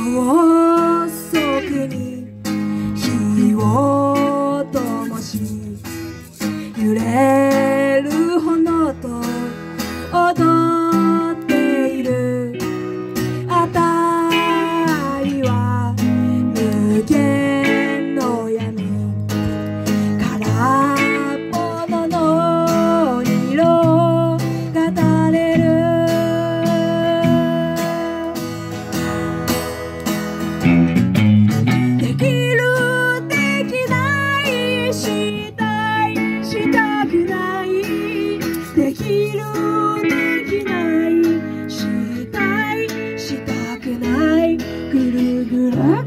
ろうそくに火を灯し揺れしたいしたくないできるできないしたいしたくないぐるぐる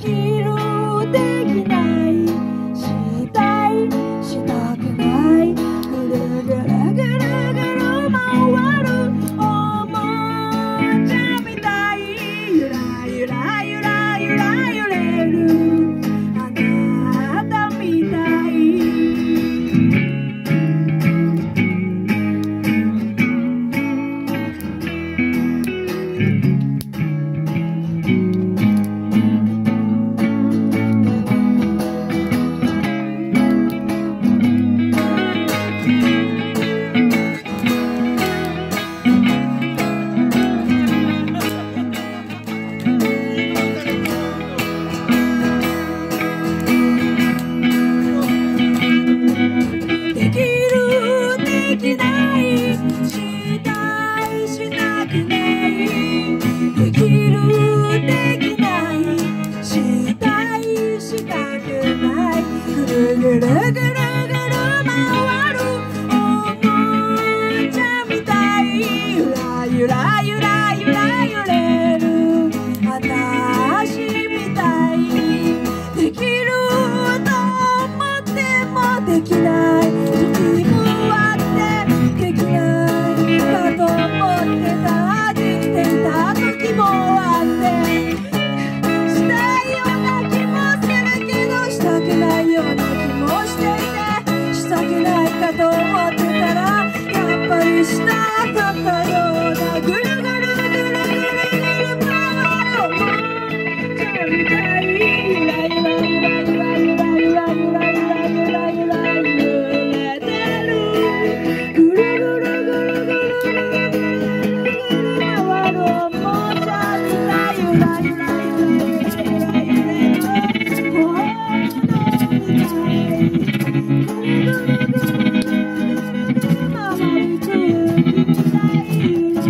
keep Get it, get it. Thank you